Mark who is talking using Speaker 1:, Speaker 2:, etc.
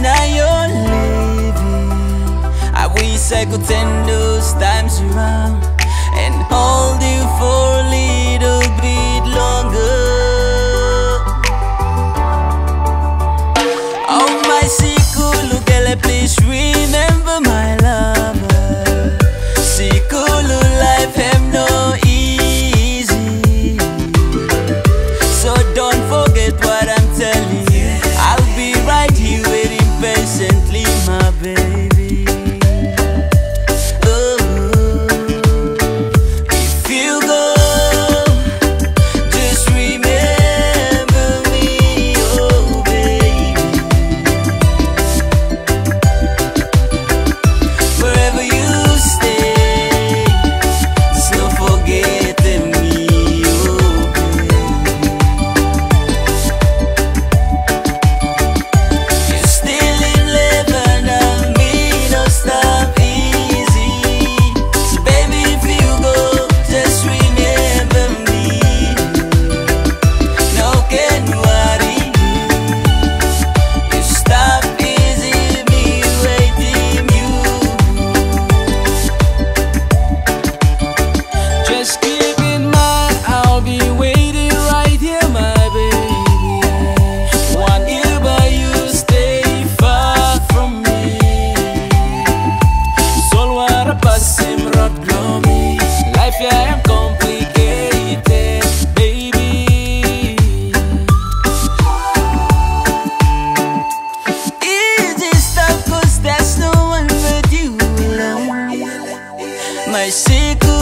Speaker 1: now you're leaving. I wish I could turn those times around And hold you for a little bit longer. Oh my Sikulu girl, please remember my lover. Sikulu life have no easy. So don't forget what I'm telling you mais cinco